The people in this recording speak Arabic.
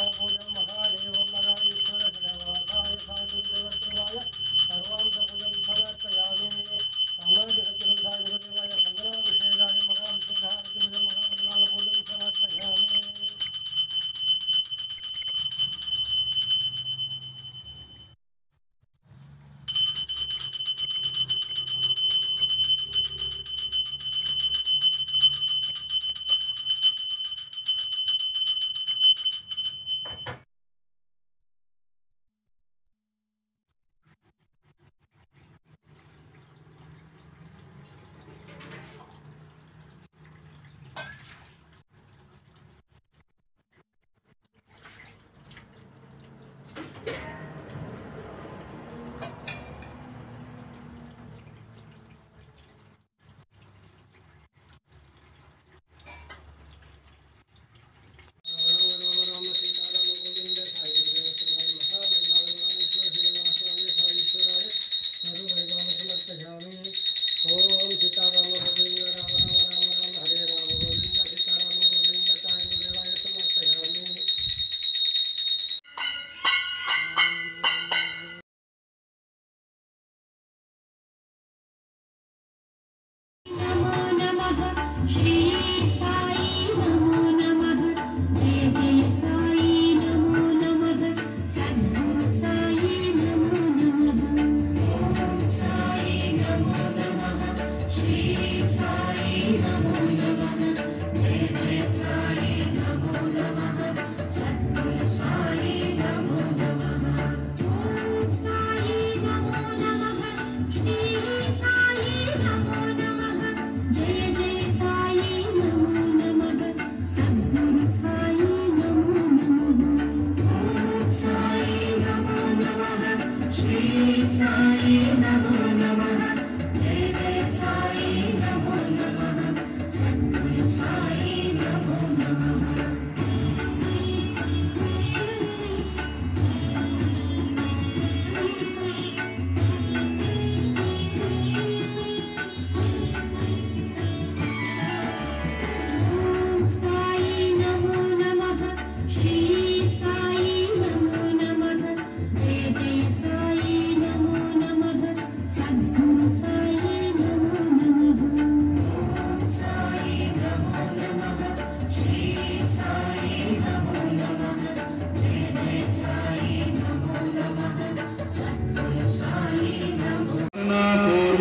नमो